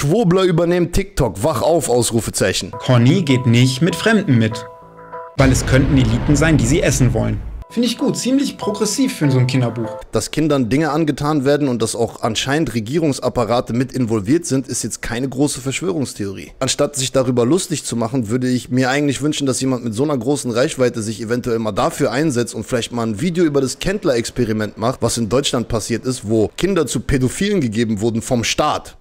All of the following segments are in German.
Schwurbler übernehmen TikTok. Wach auf, Ausrufezeichen. Conny geht nicht mit Fremden mit. Weil es könnten Eliten sein, die sie essen wollen. Finde ich gut, ziemlich progressiv für so ein Kinderbuch. Dass Kindern Dinge angetan werden und dass auch anscheinend Regierungsapparate mit involviert sind, ist jetzt keine große Verschwörungstheorie. Anstatt sich darüber lustig zu machen, würde ich mir eigentlich wünschen, dass jemand mit so einer großen Reichweite sich eventuell mal dafür einsetzt und vielleicht mal ein Video über das Kendler-Experiment macht, was in Deutschland passiert ist, wo Kinder zu Pädophilen gegeben wurden vom Staat.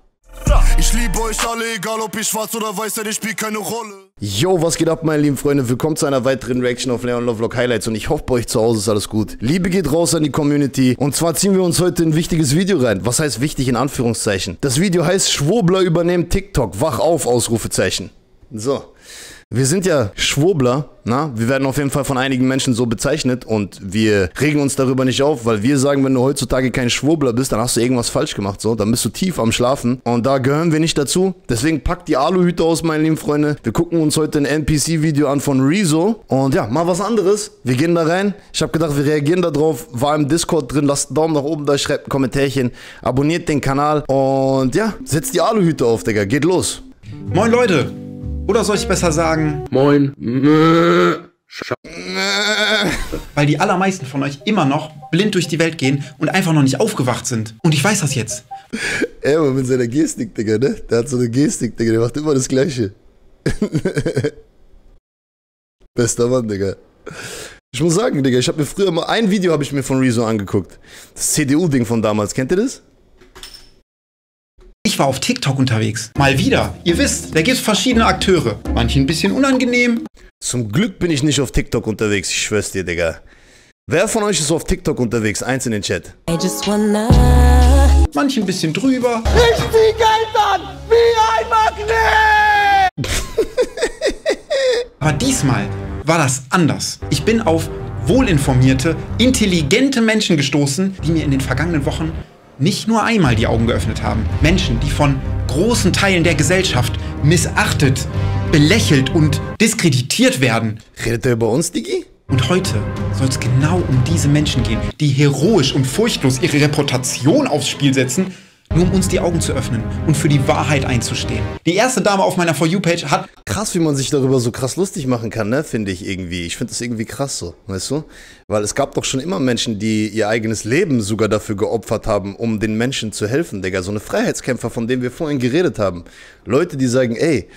Ich liebe euch alle, egal ob ich schwarz oder weiß, denn ich spielt keine Rolle. Yo, was geht ab, meine lieben Freunde? Willkommen zu einer weiteren Reaction auf Leon Lovelock Highlights und ich hoffe, bei euch zu Hause ist alles gut. Liebe geht raus an die Community und zwar ziehen wir uns heute ein wichtiges Video rein. Was heißt wichtig in Anführungszeichen? Das Video heißt Schwurbler übernehmen TikTok. Wach auf, Ausrufezeichen. So. Wir sind ja Schwurbler, na? Wir werden auf jeden Fall von einigen Menschen so bezeichnet und wir regen uns darüber nicht auf, weil wir sagen, wenn du heutzutage kein Schwurbler bist, dann hast du irgendwas falsch gemacht, so. Dann bist du tief am Schlafen und da gehören wir nicht dazu. Deswegen packt die Aluhüte aus, meine lieben Freunde. Wir gucken uns heute ein NPC-Video an von Rezo und ja, mal was anderes. Wir gehen da rein. Ich habe gedacht, wir reagieren da drauf. War im Discord drin, lasst einen Daumen nach oben da, schreibt ein Kommentärchen, abonniert den Kanal und ja, setzt die Aluhüte auf, Digga. Geht los. Moin Leute! Oder soll ich besser sagen, Moin. weil die allermeisten von euch immer noch blind durch die Welt gehen und einfach noch nicht aufgewacht sind. Und ich weiß das jetzt. Er immer mit seiner Gestik, Digga, ne? Der hat so eine Gestik, Digga, der macht immer das Gleiche. Bester Mann, Digga. Ich muss sagen, Digga, ich habe mir früher mal ein Video habe ich mir von Rezo angeguckt. Das CDU-Ding von damals, kennt ihr das? Ich war auf TikTok unterwegs. Mal wieder. Ihr wisst, da gibt's verschiedene Akteure. Manche ein bisschen unangenehm, Zum Glück bin ich nicht auf TikTok unterwegs, ich schwör's dir, Digga. Wer von euch ist auf TikTok unterwegs? Eins in den Chat. I just wanna manche ein bisschen drüber. Aber diesmal war das anders. Ich bin auf wohlinformierte, intelligente Menschen gestoßen, die mir in den vergangenen Wochen nicht nur einmal die Augen geöffnet haben. Menschen, die von großen Teilen der Gesellschaft missachtet, belächelt und diskreditiert werden. Redet er über uns, Digi? Und heute soll es genau um diese Menschen gehen, die heroisch und furchtlos ihre Reputation aufs Spiel setzen, nur um uns die Augen zu öffnen und für die Wahrheit einzustehen. Die erste Dame auf meiner For You-Page hat Krass, wie man sich darüber so krass lustig machen kann, ne? Finde ich irgendwie. Ich finde das irgendwie krass so, weißt du? Weil es gab doch schon immer Menschen, die ihr eigenes Leben sogar dafür geopfert haben, um den Menschen zu helfen, Digga. So eine Freiheitskämpfer, von denen wir vorhin geredet haben. Leute, die sagen, ey,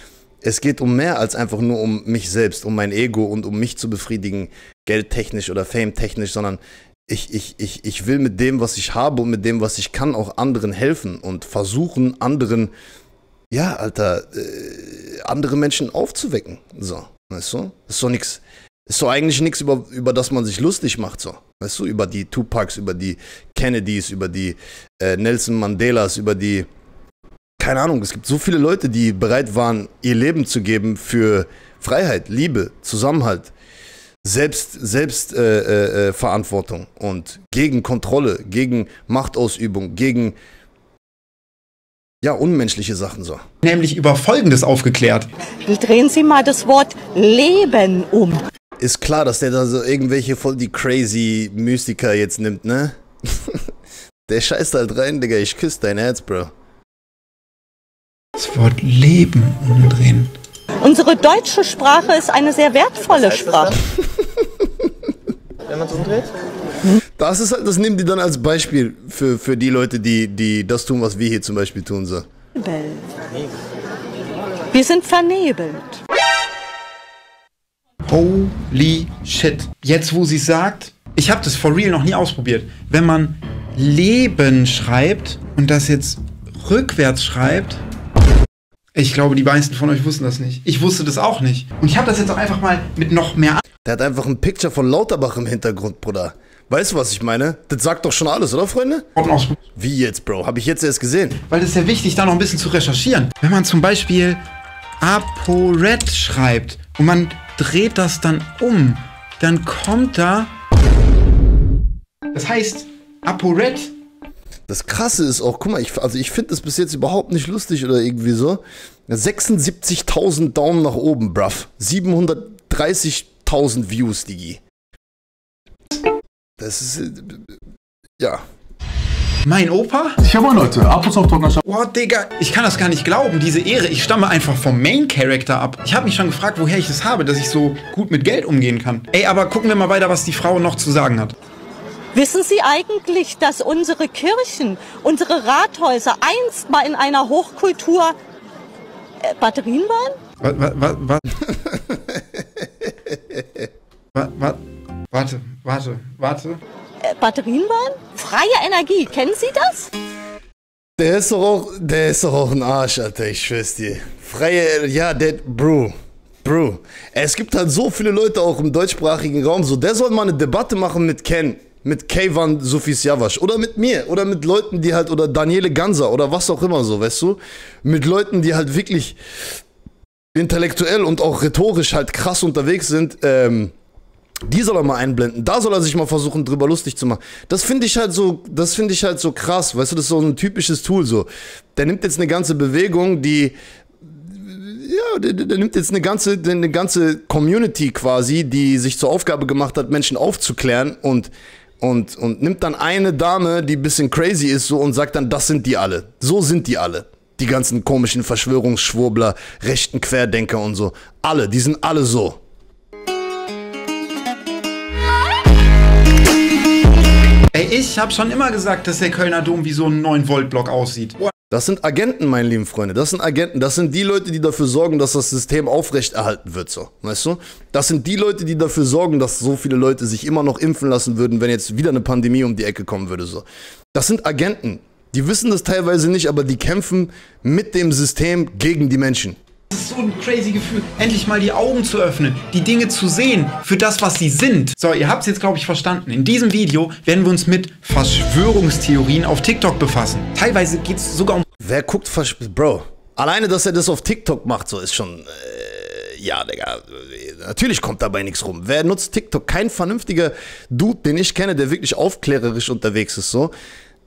es geht um mehr als einfach nur um mich selbst, um mein Ego und um mich zu befriedigen, geldtechnisch oder fametechnisch, sondern ich, ich, ich, ich will mit dem, was ich habe und mit dem, was ich kann, auch anderen helfen und versuchen, anderen, ja, Alter, äh, andere Menschen aufzuwecken. So, weißt du? Ist doch nichts. Ist doch eigentlich nichts, über, über das man sich lustig macht, so. Weißt du, über die Tupacs, über die Kennedys, über die äh, Nelson Mandelas, über die. Keine Ahnung, es gibt so viele Leute, die bereit waren, ihr Leben zu geben für Freiheit, Liebe, Zusammenhalt, Selbst, Selbst, äh, äh, äh, Verantwortung und gegen Kontrolle, gegen Machtausübung, gegen ja, unmenschliche Sachen so. nämlich über Folgendes aufgeklärt. Drehen Sie mal das Wort Leben um. Ist klar, dass der da so irgendwelche voll die crazy Mystiker jetzt nimmt, ne? der scheißt halt rein, Digga, ich küsse dein Herz, Bro. Das Wort Leben umdrehen. Unsere deutsche Sprache ist eine sehr wertvolle Sprache. Wenn man es umdreht? Das ist halt, das nehmen die dann als Beispiel für, für die Leute, die, die das tun, was wir hier zum Beispiel tun, so. Wir sind vernebelt. Holy shit. Jetzt, wo sie sagt, ich habe das for real noch nie ausprobiert. Wenn man Leben schreibt und das jetzt rückwärts schreibt, ich glaube, die meisten von euch wussten das nicht. Ich wusste das auch nicht. Und ich habe das jetzt auch einfach mal mit noch mehr Der hat einfach ein Picture von Lauterbach im Hintergrund, Bruder. Weißt du, was ich meine? Das sagt doch schon alles, oder, Freunde? Wie jetzt, Bro? Hab ich jetzt erst gesehen. Weil das ist ja wichtig, da noch ein bisschen zu recherchieren. Wenn man zum Beispiel ApoRed schreibt und man dreht das dann um, dann kommt da. Das heißt, ApoRed Das Krasse ist auch, guck mal, ich, also ich finde das bis jetzt überhaupt nicht lustig oder irgendwie so. 76.000 Daumen nach oben, bruv. 730.000 Views, Digi. Das ist, ja. Mein Opa? Jawohl, Leute, Abos auf trockner Schau. Boah, Digga, ich kann das gar nicht glauben, diese Ehre. Ich stamme einfach vom Main Character ab. Ich habe mich schon gefragt, woher ich das habe, dass ich so gut mit Geld umgehen kann. Ey, aber gucken wir mal weiter, was die Frau noch zu sagen hat. Wissen Sie eigentlich, dass unsere Kirchen, unsere Rathäuser einst mal in einer Hochkultur äh, Batterien waren? Was, was, was, was, was, warte, warte, warte. Äh, Batterien waren? Freie Energie, kennen Sie das? Der ist doch auch, der ist doch auch ein Arsch, Alter, ich schwör's dir. Freie, ja, der, Bro, Bro. Es gibt halt so viele Leute auch im deutschsprachigen Raum, so, der soll mal eine Debatte machen mit Ken, mit Kayvan Sufis Javasch oder mit mir oder mit Leuten, die halt, oder Daniele Ganser oder was auch immer so, weißt du? Mit Leuten, die halt wirklich intellektuell und auch rhetorisch halt krass unterwegs sind, ähm, die soll er mal einblenden. Da soll er sich mal versuchen, drüber lustig zu machen. Das finde ich halt so, das finde ich halt so krass. Weißt du, das ist so ein typisches Tool so. Der nimmt jetzt eine ganze Bewegung, die, ja, der, der nimmt jetzt eine ganze, eine ganze Community quasi, die sich zur Aufgabe gemacht hat, Menschen aufzuklären und, und, und nimmt dann eine Dame, die ein bisschen crazy ist so und sagt dann, das sind die alle. So sind die alle. Die ganzen komischen Verschwörungsschwurbler, rechten Querdenker und so. Alle, die sind alle so. Ey, ich habe schon immer gesagt, dass der Kölner Dom wie so ein 9-Volt-Block aussieht. Boah, Das sind Agenten, meine lieben Freunde. Das sind Agenten. Das sind die Leute, die dafür sorgen, dass das System aufrechterhalten wird, so. Weißt du? Das sind die Leute, die dafür sorgen, dass so viele Leute sich immer noch impfen lassen würden, wenn jetzt wieder eine Pandemie um die Ecke kommen würde, so. Das sind Agenten. Die wissen das teilweise nicht, aber die kämpfen mit dem System gegen die Menschen. Das ist so ein crazy Gefühl, endlich mal die Augen zu öffnen, die Dinge zu sehen für das, was sie sind. So, ihr habt es jetzt, glaube ich, verstanden. In diesem Video werden wir uns mit Verschwörungstheorien auf TikTok befassen. Teilweise geht es sogar um Wer guckt, Versch Bro, alleine, dass er das auf TikTok macht, so ist schon, äh, ja, Digga, natürlich kommt dabei nichts rum. Wer nutzt TikTok? Kein vernünftiger Dude, den ich kenne, der wirklich aufklärerisch unterwegs ist, so,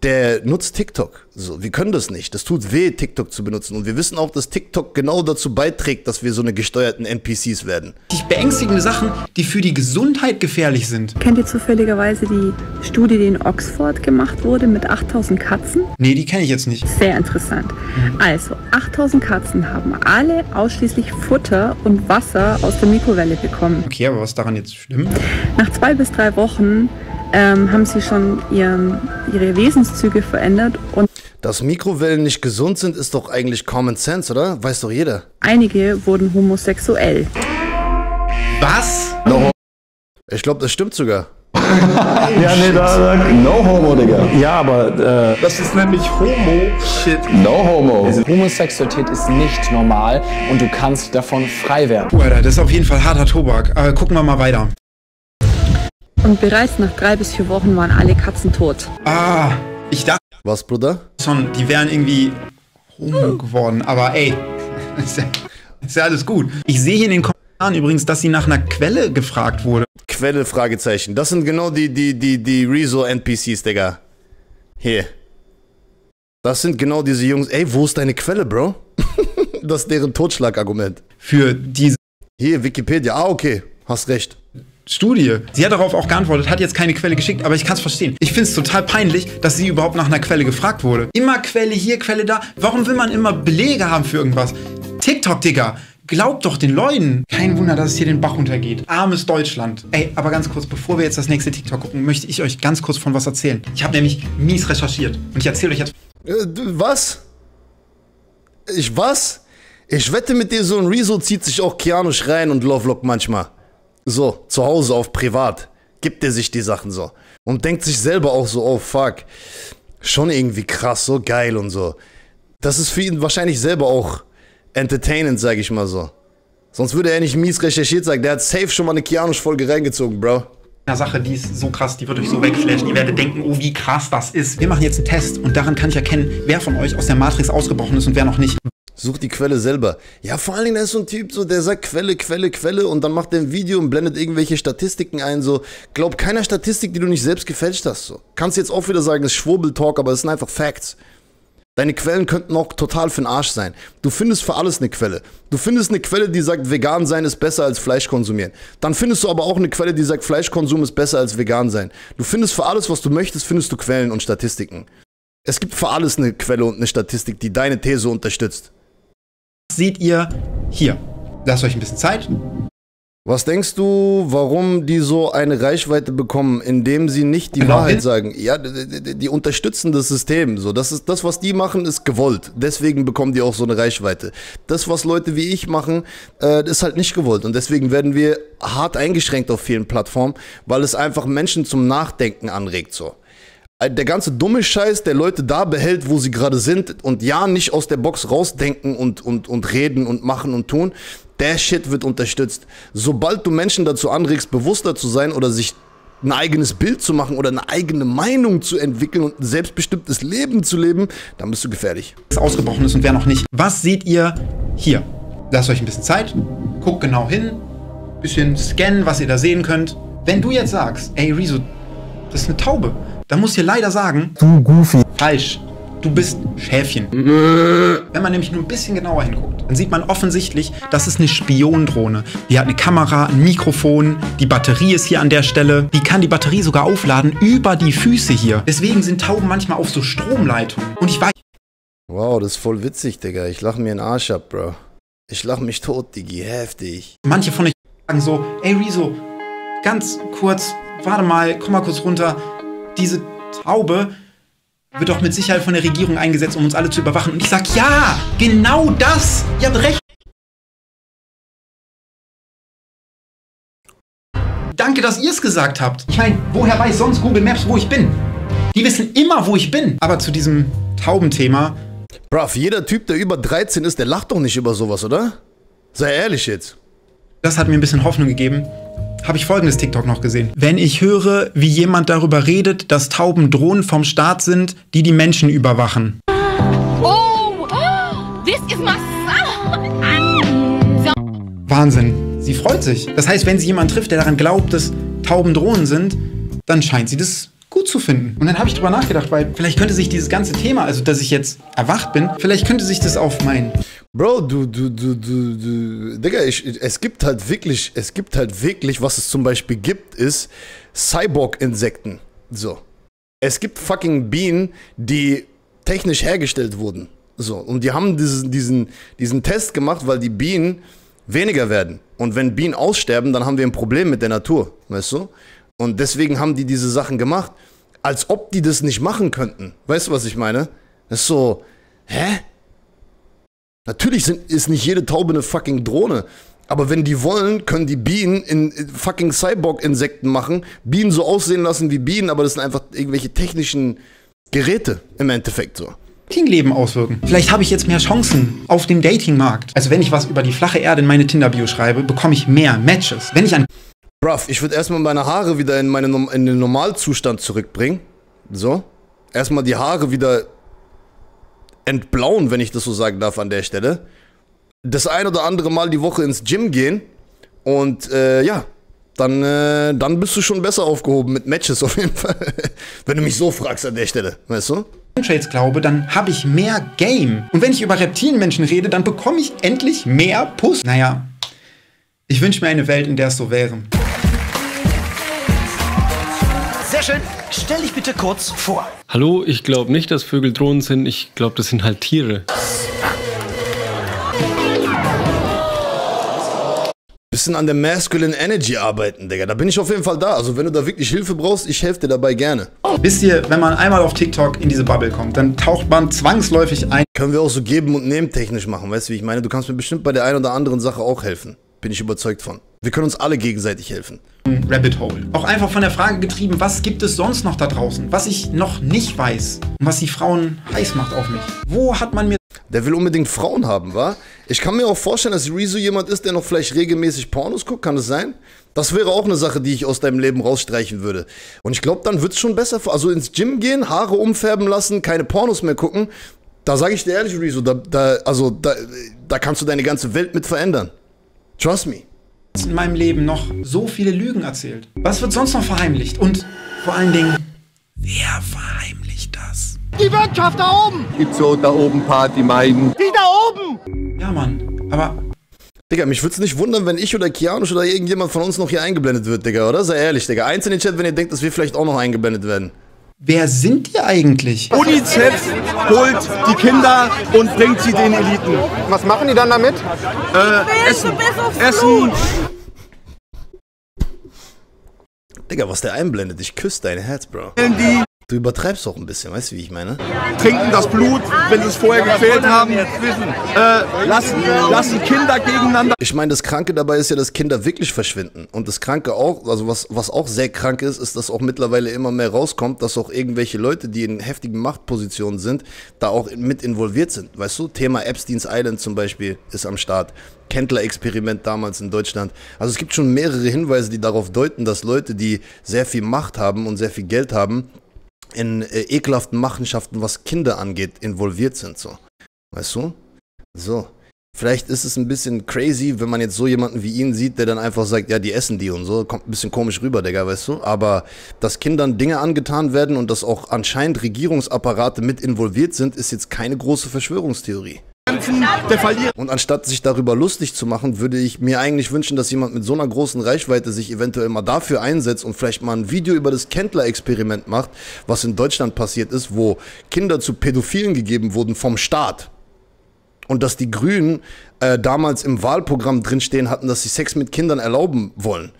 der nutzt TikTok. So, wir können das nicht. Das tut weh, TikTok zu benutzen. Und wir wissen auch, dass TikTok genau dazu beiträgt, dass wir so eine gesteuerten NPCs werden. beängstigende Sachen, die für die Gesundheit gefährlich sind. Kennt ihr zufälligerweise die Studie, die in Oxford gemacht wurde mit 8000 Katzen? Nee, die kenne ich jetzt nicht. Sehr interessant. Also, 8000 Katzen haben alle ausschließlich Futter und Wasser aus der Mikrowelle bekommen. Okay, aber was ist daran jetzt schlimm? Nach zwei bis drei Wochen ähm, haben sie schon ihren, ihre Wesenszüge verändert und Dass Mikrowellen nicht gesund sind, ist doch eigentlich Common Sense, oder? Weiß doch jeder. einige wurden homosexuell. Was? Ich glaube, das stimmt sogar. Ja, nee, da, da. No homo, Digga. Ja, aber, äh, Das ist nämlich Homo-Shit. no homo. Homosexualität ist nicht normal und du kannst davon frei werden. Puh, Alter, das ist auf jeden Fall harter Tobak. Aber gucken wir mal weiter. Und bereits nach drei bis vier Wochen waren alle Katzen tot. Ah, ich dachte Was, Bruder? schon, die wären irgendwie homo geworden. Aber ey, ist ja, ist ja alles gut. Ich sehe hier in den Kommentaren übrigens, dass sie nach einer Quelle gefragt wurde. Quelle, Fragezeichen. Das sind genau die, die, die, die Rezo-NPCs, Digga. Hier. Das sind genau diese Jungs. Ey, wo ist deine Quelle, Bro? das ist deren Totschlagargument. Für diese Hier, Wikipedia. Ah, okay. Hast recht. Studie. Sie hat darauf auch geantwortet, hat jetzt keine Quelle geschickt, aber ich kann es verstehen. Ich finde es total peinlich, dass sie überhaupt nach einer Quelle gefragt wurde. Immer Quelle hier, Quelle da. Warum will man immer Belege haben für irgendwas? TikTok, Digga. Glaubt doch den Leuten. Kein Wunder, dass es hier den Bach runtergeht. Armes Deutschland. Ey, aber ganz kurz, bevor wir jetzt das nächste TikTok gucken, möchte ich euch ganz kurz von was erzählen. Ich habe nämlich mies recherchiert. Und ich erzähle euch jetzt Äh, was? Ich was? Ich wette mit dir, so ein Rezo zieht sich auch Keanu rein und Lovelock manchmal. So, zu Hause auf privat. Gibt er sich die Sachen so. Und denkt sich selber auch so, oh fuck. Schon irgendwie krass, so geil und so. Das ist für ihn wahrscheinlich selber auch entertainend, sag ich mal so. Sonst würde er nicht mies recherchiert sagen. Der hat safe schon mal eine Keanu-Folge reingezogen, Bro. einer Sache, die ist so krass, die wird euch so wegflashen. Ihr werdet denken, oh, wie krass das ist. Wir machen jetzt einen Test und daran kann ich erkennen, wer von euch aus der Matrix ausgebrochen ist und wer noch nicht. Such die Quelle selber. Ja, vor allen Dingen, da ist so ein Typ, so, der sagt Quelle, Quelle, Quelle und dann macht er ein Video und blendet irgendwelche Statistiken ein. So, glaub keiner Statistik, die du nicht selbst gefälscht hast. So. Kannst jetzt auch wieder sagen, es ist Schwurbeltalk, aber es sind einfach Facts. Deine Quellen könnten auch total für den Arsch sein. Du findest für alles eine Quelle. Du findest eine Quelle, die sagt, vegan sein ist besser als Fleisch konsumieren. Dann findest du aber auch eine Quelle, die sagt, Fleischkonsum ist besser als vegan sein. Du findest für alles, was du möchtest, findest du Quellen und Statistiken. Es gibt für alles eine Quelle und eine Statistik, die deine These unterstützt. Seht ihr hier? Lasst euch ein bisschen Zeit. Was denkst du, warum die so eine Reichweite bekommen, indem sie nicht die Genau. Wahrheit sagen? Ja, die, die, die unterstützen das System. So, das ist das, was die machen, ist gewollt. Deswegen bekommen die auch so eine Reichweite. Das, was Leute wie ich machen, äh, ist halt nicht gewollt. Und deswegen werden wir hart eingeschränkt auf vielen Plattformen, weil es einfach Menschen zum Nachdenken anregt. So. Äh, Der ganze dumme Scheiß, der Leute da behält, wo sie gerade sind und ja nicht aus der Box rausdenken und, und, und reden und machen und tun, der Shit wird unterstützt. Sobald du Menschen dazu anregst, bewusster zu sein oder sich ein eigenes Bild zu machen oder eine eigene Meinung zu entwickeln und ein selbstbestimmtes Leben zu leben, dann bist du gefährlich. was ausgebrochen ist und wer noch nicht. Was seht ihr hier? Lasst euch ein bisschen Zeit, guckt genau hin, bisschen scannen, was ihr da sehen könnt. Wenn du jetzt sagst, ey Rezo, das ist eine Taube, dann muss ich dir leider sagen, Du Goofy. falsch. Du bist Schäfchen. Wenn man nämlich nur ein bisschen genauer hinguckt, dann sieht man offensichtlich, das ist eine Spiondrohne. Die hat eine Kamera, ein Mikrofon, die Batterie ist hier an der Stelle. Die kann die Batterie sogar aufladen über die Füße hier. Deswegen sind Tauben manchmal auf so Stromleitungen. Und ich weiß, Wow, das ist voll witzig, Digga. Ich lach mir einen Arsch ab, Bro. Ich lach mich tot, Digi. Heftig. Manche von euch sagen so, ey Rezo, ganz kurz, warte mal, komm mal kurz runter. Diese Taube wird doch mit Sicherheit von der Regierung eingesetzt, um uns alle zu überwachen. Und ich sag, ja, genau das. Ihr habt recht. Danke, dass ihr es gesagt habt. Ich meine, woher weiß sonst Google Maps, wo ich bin? Die wissen immer, wo ich bin. Aber zu diesem Taubenthema, Bruv, jeder Typ, der über 13 ist, der lacht doch nicht über sowas, oder? Sei ehrlich jetzt. das hat mir ein bisschen Hoffnung gegeben. Habe ich folgendes TikTok noch gesehen. Wenn ich höre, wie jemand darüber redet, dass Tauben Drohnen vom Staat sind, die die Menschen überwachen. Oh, this is my son. Wahnsinn. Sie freut sich. Das heißt, wenn sie jemanden trifft, der daran glaubt, dass Tauben Drohnen sind, dann scheint sie das gut zu finden. Und dann habe ich drüber nachgedacht, weil vielleicht könnte sich dieses ganze Thema, also dass ich jetzt erwacht bin, vielleicht könnte sich das auf mein Bro, du, du, du, du, du, Digga, ich, es gibt halt wirklich, es gibt halt wirklich, was es zum Beispiel gibt, ist Cyborg-Insekten. So. Es gibt fucking Bienen, die technisch hergestellt wurden. So. Und die haben diesen, diesen, diesen Test gemacht, weil die Bienen weniger werden. Und wenn Bienen aussterben, dann haben wir ein Problem mit der Natur. Weißt du? Und deswegen haben die diese Sachen gemacht, als ob die das nicht machen könnten. Weißt du, was ich meine? Das ist so, hä? Natürlich sind, ist nicht jede Taube eine fucking Drohne. Aber wenn die wollen, können die Bienen in, in fucking Cyborg-Insekten machen, Bienen so aussehen lassen wie Bienen, aber das sind einfach irgendwelche technischen Geräte im Endeffekt so. Datingleben auswirken. Vielleicht habe ich jetzt mehr Chancen auf dem Datingmarkt. Also wenn ich was über die flache Erde in meine Tinder-Bio schreibe, bekomme ich mehr Matches. Wenn ich ein Bruv, ich würde erstmal meine Haare wieder in, meine, in den Normalzustand zurückbringen. So. Erstmal die Haare wieder entblauen, wenn ich das so sagen darf an der Stelle. Das ein oder andere Mal die Woche ins Gym gehen. Und äh, ja, dann, äh, dann bist du schon besser aufgehoben mit Matches auf jeden Fall. wenn du mich so fragst an der Stelle, weißt du? Trades glaube, dann habe ich mehr Game. Und wenn ich über Reptilienmenschen rede, dann bekomme ich endlich mehr Puss. Naja, ich wünsche mir eine Welt, in der es so wäre. Sehr schön. Stell dich bitte kurz vor. Hallo, ich glaube nicht, dass Vögel Drohnen sind. Ich glaube, das sind halt Tiere. Bisschen an der Masculine Energy arbeiten, Digga. Da bin ich auf jeden Fall da. Also wenn du da wirklich Hilfe brauchst, ich helfe dir dabei gerne. Wisst ihr, wenn man einmal auf TikTok in diese Bubble kommt, dann taucht man zwangsläufig ein. Können wir auch so geben und nehmen technisch machen, weißt du, wie ich meine? Du kannst mir bestimmt bei der einen oder anderen Sache auch helfen. Bin ich überzeugt von. Wir können uns alle gegenseitig helfen. Rabbit Hole. Auch einfach von der Frage getrieben, was gibt es sonst noch da draußen, was ich noch nicht weiß und was die Frauen heiß macht auf mich. Wo hat man mir Der will unbedingt Frauen haben, wa? Ich kann mir auch vorstellen, dass Rezo jemand ist, der noch vielleicht regelmäßig Pornos guckt. Kann das sein? Das wäre auch eine Sache, die ich aus deinem Leben rausstreichen würde. Und ich glaube, dann wird es schon besser. Also ins Gym gehen, Haare umfärben lassen, keine Pornos mehr gucken. Da sage ich dir ehrlich, Rezo, da, da, also, da, da kannst du deine ganze Welt mit verändern. Trust me. in meinem Leben noch so viele Lügen erzählt? Was wird sonst noch verheimlicht? Und vor allen Dingen, wer verheimlicht das? Die Wirtschaft da oben! Gibt's so da oben Party meiden? Die da oben! Ja, Mann, aber Digga, mich würde es nicht wundern, wenn ich oder Kianusch oder irgendjemand von uns noch hier eingeblendet wird, Digga, oder? Sei ehrlich, Digga. Eins in den Chat, wenn ihr denkt, dass wir vielleicht auch noch eingeblendet werden. Wer sind die eigentlich? UNICEF holt die Kinder und bringt sie den Eliten. Was machen die dann damit? Äh, essen. Essen. Digga, was der einblendet, ich küsse dein Herz, Bro. Die Du übertreibst auch ein bisschen, weißt du, wie ich meine? trinken das Blut, wenn sie es vorher gefehlt haben. Äh, lassen, lassen Kinder gegeneinander. Ich meine, das Kranke dabei ist ja, dass Kinder wirklich verschwinden. Und das Kranke auch, also was, was auch sehr krank ist, ist, dass auch mittlerweile immer mehr rauskommt, dass auch irgendwelche Leute, die in heftigen Machtpositionen sind, da auch mit involviert sind. Weißt du, Thema Epstein's Island zum Beispiel ist am Start. Kendler-Experiment damals in Deutschland. Also es gibt schon mehrere Hinweise, die darauf deuten, dass Leute, die sehr viel Macht haben und sehr viel Geld haben, in äh, ekelhaften Machenschaften, was Kinder angeht, involviert sind. So. Weißt du? So. Vielleicht ist es ein bisschen crazy, wenn man jetzt so jemanden wie ihn sieht, der dann einfach sagt, ja, die essen die und so. Kommt ein bisschen komisch rüber, Digga, weißt du? Aber dass Kindern Dinge angetan werden und dass auch anscheinend Regierungsapparate mit involviert sind, ist jetzt keine große Verschwörungstheorie. Der Verlierer. Und anstatt sich darüber lustig zu machen, würde ich mir eigentlich wünschen, dass jemand mit so einer großen Reichweite sich eventuell mal dafür einsetzt und vielleicht mal ein Video über das Kendler-Experiment macht, was in Deutschland passiert ist, wo Kinder zu Pädophilen gegeben wurden vom Staat. Und dass die Grünen äh, damals im Wahlprogramm drinstehen hatten, dass sie Sex mit Kindern erlauben wollen.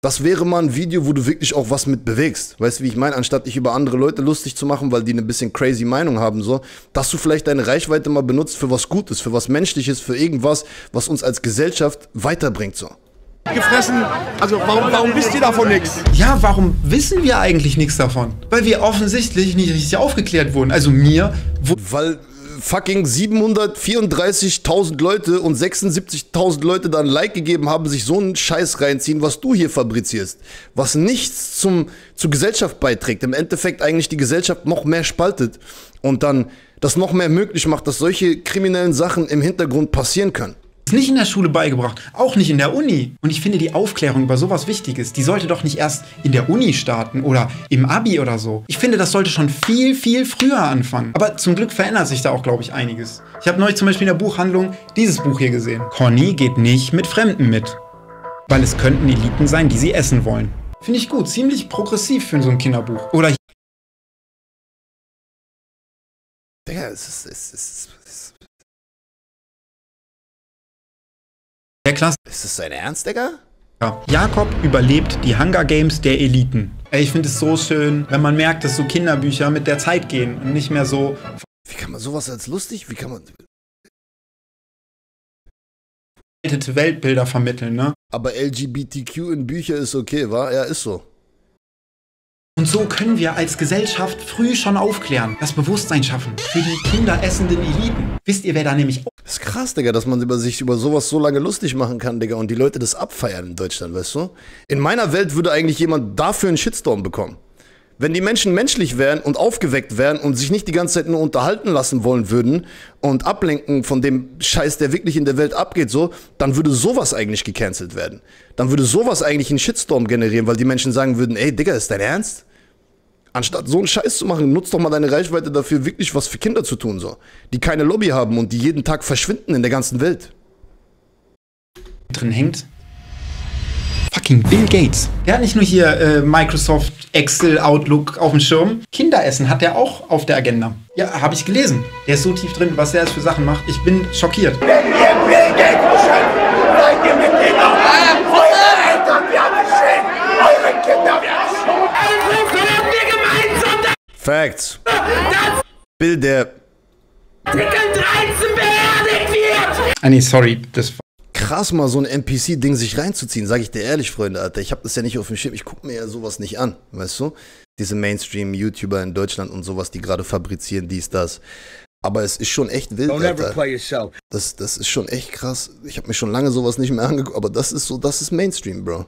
Das wäre mal ein Video, wo du wirklich auch was mit bewegst. Weißt du, wie ich meine? Anstatt dich über andere Leute lustig zu machen, weil die eine bisschen crazy Meinung haben, so, dass du vielleicht deine Reichweite mal benutzt für was Gutes, für was Menschliches, für irgendwas, was uns als Gesellschaft weiterbringt, so. Gefressen. Also warum, warum wisst ihr davon nichts? Ja, warum wissen wir eigentlich nichts davon? Weil wir offensichtlich nicht richtig aufgeklärt wurden. Also mir, wo Weil fucking 734.000 Leute und 76.000 Leute da ein Like gegeben haben, sich so einen Scheiß reinziehen, was du hier fabrizierst. Was nichts zum, zur Gesellschaft beiträgt. Im Endeffekt eigentlich die Gesellschaft noch mehr spaltet und dann das noch mehr möglich macht, dass solche kriminellen Sachen im Hintergrund passieren können. Nicht in der Schule beigebracht, auch nicht in der Uni. Und ich finde, die Aufklärung über sowas Wichtiges, die sollte doch nicht erst in der Uni starten oder im Abi oder so. Ich finde, das sollte schon viel, viel früher anfangen. Aber zum Glück verändert sich da auch, glaube ich, einiges. Ich habe neulich zum Beispiel in der Buchhandlung dieses Buch hier gesehen. Conny geht nicht mit Fremden mit. Weil es könnten Eliten sein, die sie essen wollen. Finde ich gut, ziemlich progressiv für so ein Kinderbuch. Oder Digga, es ist, es ist, es ist, der Klasse. ist das dein Ernst, Digga? Ja. Jakob überlebt die Hunger Games der Eliten. Ey, ich finde es so schön, wenn man merkt, dass so Kinderbücher mit der Zeit gehen und nicht mehr so Wie kann man sowas als lustig, wie kann man... Weltbilder vermitteln, ne? Aber LGBTQ in Bücher ist okay, wa? Ja, ist so. Und so können wir als Gesellschaft früh schon aufklären, das Bewusstsein schaffen für die kinderessenden Eliten. Wisst ihr, wer da nämlich Das ist krass, Digga, dass man sich über sowas so lange lustig machen kann, Digga, und die Leute das abfeiern in Deutschland, weißt du? In meiner Welt würde eigentlich jemand dafür einen Shitstorm bekommen. Wenn die Menschen menschlich wären und aufgeweckt wären und sich nicht die ganze Zeit nur unterhalten lassen wollen würden und ablenken von dem Scheiß, der wirklich in der Welt abgeht, so, dann würde sowas eigentlich gecancelt werden. Dann würde sowas eigentlich einen Shitstorm generieren, weil die Menschen sagen würden, ey, Digga, ist dein Ernst? Anstatt so einen Scheiß zu machen, nutzt doch mal deine Reichweite dafür, wirklich was für Kinder zu tun, so. Die keine Lobby haben und die jeden Tag verschwinden in der ganzen Welt. drin hängt? Fucking Bill Gates. Der hat nicht nur hier äh, Microsoft, Excel, Outlook auf dem Schirm. Kinderessen hat er auch auf der Agenda. Ja, habe ich gelesen. Der ist so tief drin, was der jetzt für Sachen macht. Ich bin schockiert. Wenn ihr Bill Gates beschützt, seid ihr mit Kindern. Eure Eltern werden schön. Eure Kinder werden schön. Facts. Bill, der Artikel 13 beerdigt wird. Ah nee, sorry, das war krass mal so ein NPC-Ding sich reinzuziehen, sage ich dir ehrlich, Freunde, Alter. Ich habe das ja nicht auf dem Schirm, ich gucke mir ja sowas nicht an, weißt du? Diese Mainstream-YouTuber in Deutschland und sowas, die gerade fabrizieren, dies, das. Aber es ist schon echt wild, Alter. Das, das ist schon echt krass. Ich habe mir schon lange sowas nicht mehr angeguckt, aber das ist so, das ist Mainstream, Bro.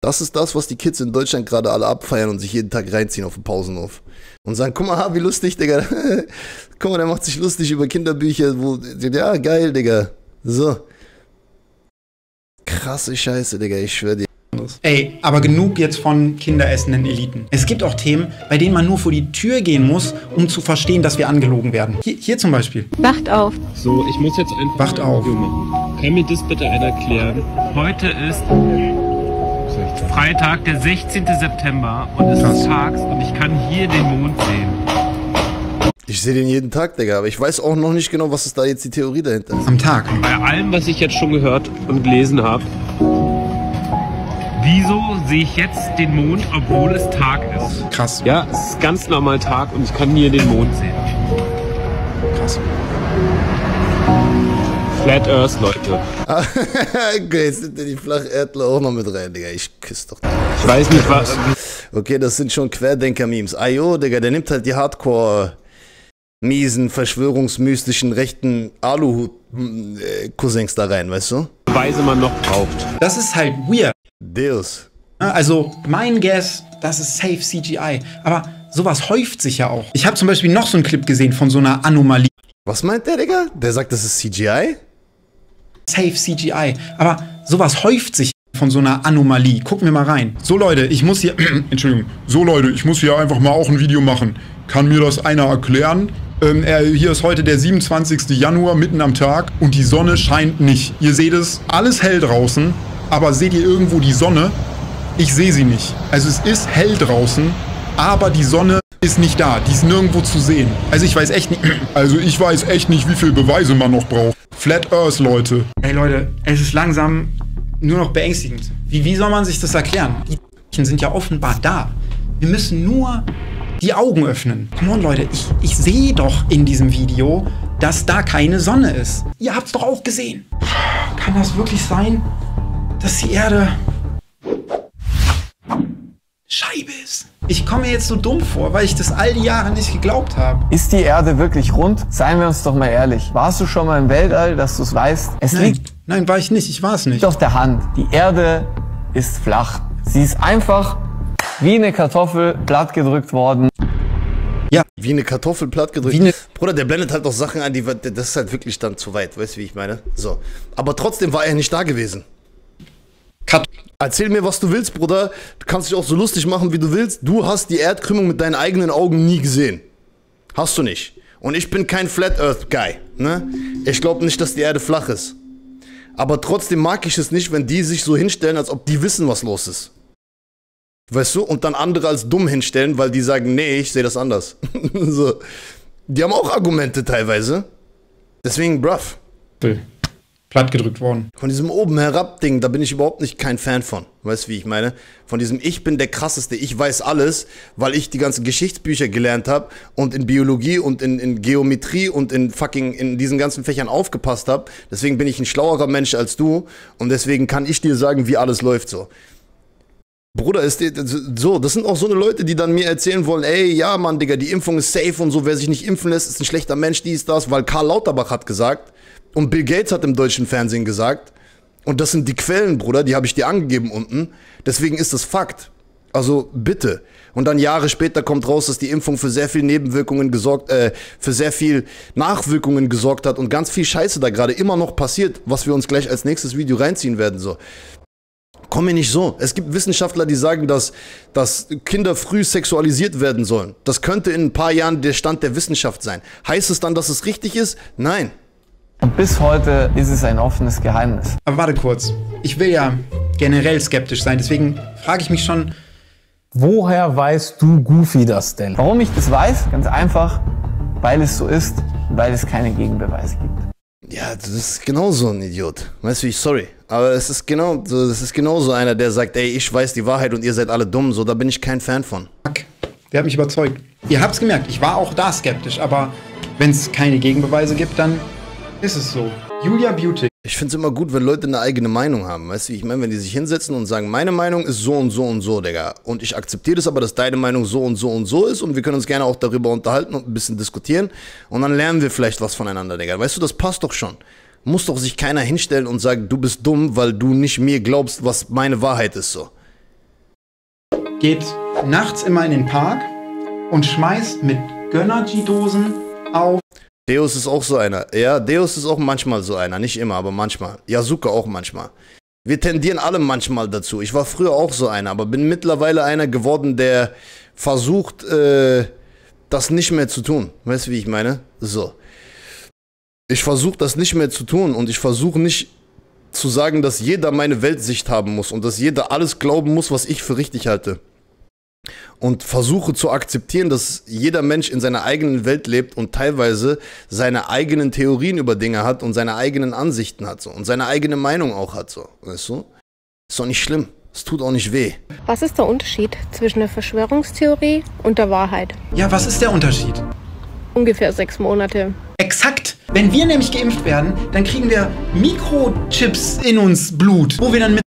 Das ist das, was die Kids in Deutschland gerade alle abfeiern und sich jeden Tag reinziehen auf den Pausenhof. Und sagen, guck mal, ha, wie lustig, Digga. guck mal, der macht sich lustig über Kinderbücher, wo, ja, geil, Digga. So. Krasse Scheiße, Digga, ich schwör dir. Ey, aber genug jetzt von kinderessenden Eliten. Es gibt auch Themen, bei denen man nur vor die Tür gehen muss, um zu verstehen, dass wir angelogen werden. Hier, hier zum Beispiel. Wacht auf. So, ich muss jetzt einfach Wacht auf. ein Video machen. Kann mir das bitte einer erklären? Heute ist Freitag, der 16. September und es ist tags und ich kann hier den Mond sehen. Ich sehe den jeden Tag, Digga, aber ich weiß auch noch nicht genau, was ist da jetzt die Theorie dahinter ist. Am Tag. Bei allem, was ich jetzt schon gehört und gelesen habe, Wieso sehe ich jetzt den Mond, obwohl es Tag ist? Krass. ja, es ist ganz normal Tag und ich kann hier den Mond sehen. Flat Earth, Leute. okay, jetzt sind ja die Flacherdler auch noch mit rein, Digga. Ich küsse doch. Ich weiß nicht, was. Okay, das sind schon Querdenker-Memes. Ayo, Digga, der nimmt halt die Hardcore miesen, verschwörungsmystischen, rechten Aluhut-Cousins da rein, weißt du? Beweise man noch braucht. Das ist halt weird. Deus. Also mein Guess, das ist safe CGI. Aber sowas häuft sich ja auch. Ich habe zum Beispiel noch so einen Clip gesehen von so einer Anomalie. Was meint der, Digga? Der sagt, das ist CGI? Safe CGI. Aber sowas häuft sich von so einer Anomalie. Gucken wir mal rein. So Leute, ich muss hier. Entschuldigung. So Leute, ich muss hier einfach mal auch ein Video machen. Kann mir das einer erklären? Ähm, er, hier ist heute der 27. Januar, mitten am Tag und die Sonne scheint nicht. Ihr seht es, alles hell draußen, aber seht ihr irgendwo die Sonne? Ich sehe sie nicht. Also es ist hell draußen, aber die Sonne ist nicht da. Die ist nirgendwo zu sehen. Also ich weiß echt nicht. Also ich weiß echt nicht, wie viel Beweise man noch braucht. Flat Earth, Leute. Ey Leute, es ist langsam nur noch beängstigend. Wie, wie soll man sich das erklären? Die sind ja offenbar da. Wir müssen nur die Augen öffnen. Come on, Leute, ich, ich sehe doch in diesem Video, dass da keine Sonne ist. Ihr habt's doch auch gesehen. Kann das wirklich sein, dass die Erde Scheibe ist? Ich komme mir jetzt so dumm vor, weil ich das all die Jahre nicht geglaubt habe. Ist die Erde wirklich rund? Seien wir uns doch mal ehrlich. Warst du schon mal im Weltall, dass du es weißt? Es Nein, liegt nein, war ich nicht. Ich war es nicht. auf der Hand. Die Erde ist flach. Sie ist einfach wie eine Kartoffel plattgedrückt worden. Wie eine Kartoffel platt gedrückt. Wie eine- Bruder, der blendet halt auch Sachen ein, die, das ist halt wirklich dann zu weit, weißt du, wie ich meine? So. Aber trotzdem war er nicht da gewesen. Kat Erzähl mir, was du willst, Bruder. Du kannst dich auch so lustig machen, wie du willst. Du hast die Erdkrümmung mit deinen eigenen Augen nie gesehen. Hast du nicht. Und ich bin kein Flat Earth Guy. Ne? Ich glaube nicht, dass die Erde flach ist. Aber trotzdem mag ich es nicht, wenn die sich so hinstellen, als ob die wissen, was los ist. Weißt du? Und dann andere als dumm hinstellen, weil die sagen, nee, ich sehe das anders. so. Die haben auch Argumente teilweise. Deswegen, bruv. Plattgedrückt worden. Von diesem oben herab Ding, da bin ich überhaupt nicht kein Fan von. Weißt du, wie ich meine? Von diesem ich bin der krasseste, ich weiß alles, weil ich die ganzen Geschichtsbücher gelernt habe und in Biologie und in, in Geometrie und in fucking in diesen ganzen Fächern aufgepasst habe. Deswegen bin ich ein schlauerer Mensch als du und deswegen kann ich dir sagen, wie alles läuft so. Bruder, ist so, das sind auch so eine Leute, die dann mir erzählen wollen, ey, ja, Mann, Digga, die Impfung ist safe und so, wer sich nicht impfen lässt, ist ein schlechter Mensch, dies, das, weil Karl Lauterbach hat gesagt und Bill Gates hat im deutschen Fernsehen gesagt und das sind die Quellen, Bruder, die habe ich dir angegeben unten, deswegen ist das Fakt. Also bitte. Und dann Jahre später kommt raus, dass die Impfung für sehr viel Nebenwirkungen gesorgt, äh, für sehr viel Nachwirkungen gesorgt hat und ganz viel Scheiße da gerade immer noch passiert, was wir uns gleich als nächstes Video reinziehen werden, so. Komm mir nicht so. Es gibt Wissenschaftler, die sagen, dass, dass Kinder früh sexualisiert werden sollen. Das könnte in ein paar Jahren der Stand der Wissenschaft sein. Heißt es dann, dass es richtig ist? Nein. Und bis heute ist es ein offenes Geheimnis. Aber warte kurz. Ich will ja generell skeptisch sein, deswegen frage ich mich schon, Woher weißt du, Goofy, das denn? Warum ich das weiß? Ganz einfach, weil es so ist, weil es keine Gegenbeweise gibt. Ja, das ist genauso ein Idiot. Weißt du, ich sorry. Aber es ist genau, so, das ist genauso einer, der sagt, ey, ich weiß die Wahrheit und ihr seid alle dumm. So, da bin ich kein Fan von. wer hat mich überzeugt? Ihr habt's gemerkt, ich war auch da skeptisch, aber wenn es keine Gegenbeweise gibt, dann ist es so. Julia Beauty. Ich finde es immer gut, wenn Leute eine eigene Meinung haben. Weißt du, ich meine, wenn die sich hinsetzen und sagen, meine Meinung ist so und so und so, Digga. Und ich akzeptiere das aber, dass deine Meinung so und so und so ist und wir können uns gerne auch darüber unterhalten und ein bisschen diskutieren. Und dann lernen wir vielleicht was voneinander, Digga. Weißt du, das passt doch schon. Muss doch sich keiner hinstellen und sagen, du bist dumm, weil du nicht mir glaubst, was meine Wahrheit ist, so. geht nachts immer in den Park und schmeißt mit Gönnergy-Dosen auf. Deus ist auch so einer. Ja, Deus ist auch manchmal so einer. Nicht immer, aber manchmal. Yasuka auch manchmal. Wir tendieren alle manchmal dazu. Ich war früher auch so einer, aber bin mittlerweile einer geworden, der versucht, äh, das nicht mehr zu tun. Weißt du, wie ich meine? So. Ich versuche das nicht mehr zu tun und ich versuche nicht zu sagen, dass jeder meine Weltsicht haben muss und dass jeder alles glauben muss, was ich für richtig halte. Und versuche zu akzeptieren, dass jeder Mensch in seiner eigenen Welt lebt und teilweise seine eigenen Theorien über Dinge hat und seine eigenen Ansichten hat so und seine eigene Meinung auch hat so, weißt du? Ist doch nicht schlimm. Es tut auch nicht weh. Was ist der Unterschied zwischen der Verschwörungstheorie und der Wahrheit? Ja, was ist der Unterschied? Ungefähr sechs Monate. Exakt. Wenn wir nämlich geimpft werden, dann kriegen wir Mikrochips in uns Blut, wo wir dann mit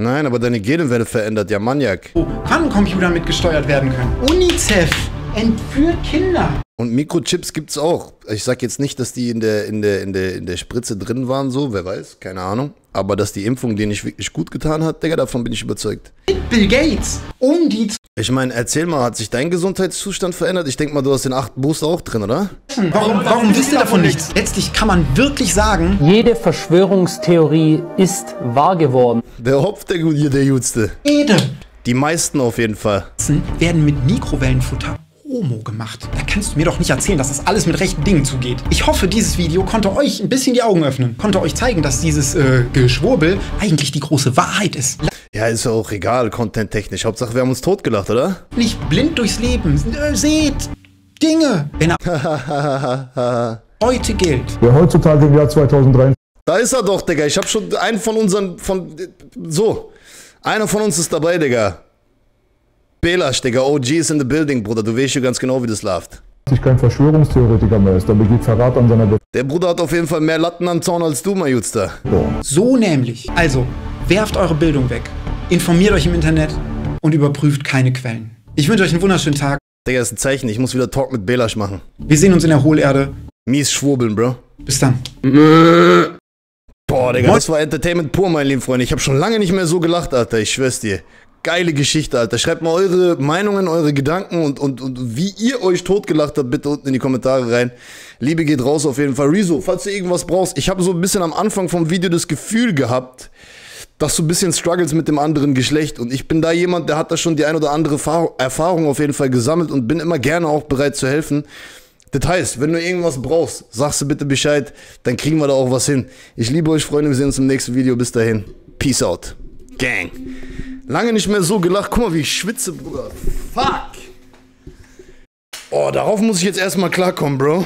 Nein, aber deine Gene werden verändert, ja Maniak. Quantencomputer mitgesteuert werden können. UNICEF entführt Kinder. Und Mikrochips gibt's auch. Ich sag jetzt nicht, dass die in der, in der, in der, in der Spritze drin waren, so, wer weiß, keine Ahnung. Aber dass die Impfung dir nicht wirklich gut getan hat, Digga, davon bin ich überzeugt. Bill Gates, um die Ich meine, erzähl mal, hat sich dein Gesundheitszustand verändert? Ich denke mal, du hast den achten Booster auch drin, oder? Warum, warum wisst ihr davon nichts? Letztlich kann man wirklich sagen, Jede Verschwörungstheorie ist wahr geworden. Der Hopf, der, der Jutste. jede Die meisten auf jeden Fall. werden mit Mikrowellenfutter Homo gemacht. Da kannst du mir doch nicht erzählen, dass das alles mit rechten Dingen zugeht. Ich hoffe, dieses Video konnte euch ein bisschen die Augen öffnen. Konnte euch zeigen, dass dieses äh, Geschwurbel eigentlich die große Wahrheit ist. Ja, ist ja auch egal, content-technisch. Hauptsache, wir haben uns totgelacht, oder? Nicht blind durchs Leben. Äh, seht Dinge. Wenn er heute gilt. Ja, heutzutage im Jahr 2023. Da ist er doch, Digga. Ich hab schon einen von unseren, von, so. Einer von uns ist dabei, Digga. Belasch, Digga. OG ist in the building, Bruder. Du weißt ja ganz genau, wie das läuft. sich kein Verschwörungstheoretiker mehr ist. Der begeht Verrat an seiner Der Bruder hat auf jeden Fall mehr Latten am Zaun als du, mein Jutster. Bevölkerung. So nämlich. Also, werft eure Bildung weg. Informiert euch im Internet und überprüft keine Quellen. Ich wünsche euch einen wunderschönen Tag. Digga, ist ein Zeichen. Ich muss wieder Talk mit Belasch machen. Wir sehen uns in der Hohlerde. Mies schwurbeln, Bro. Bis dann. Boah, Digga, das war Entertainment pur, mein lieben Freunde. Ich habe schon lange nicht mehr so gelacht, Alter. Ich schwör's dir. Geile Geschichte, Alter. Schreibt mal eure Meinungen, eure Gedanken und, und, und wie ihr euch totgelacht habt, bitte unten in die Kommentare rein. Liebe geht raus auf jeden Fall. Rezo, falls du irgendwas brauchst. Ich habe so ein bisschen am Anfang vom Video das Gefühl gehabt, dass du ein bisschen struggles mit dem anderen Geschlecht. Und ich bin da jemand, der hat da schon die ein oder andere Erfahrung- auf jeden Fall gesammelt und bin immer gerne auch bereit zu helfen. Heißt, wenn du irgendwas brauchst, sagst du bitte Bescheid, dann kriegen wir da auch was hin. Ich liebe euch, Freunde, wir sehen uns im nächsten Video. Bis dahin. Peace out. Gang. Lange nicht mehr so gelacht. Guck mal, wie ich schwitze, Bruder. Fuck. Oh, darauf muss ich jetzt erstmal klarkommen, Bro.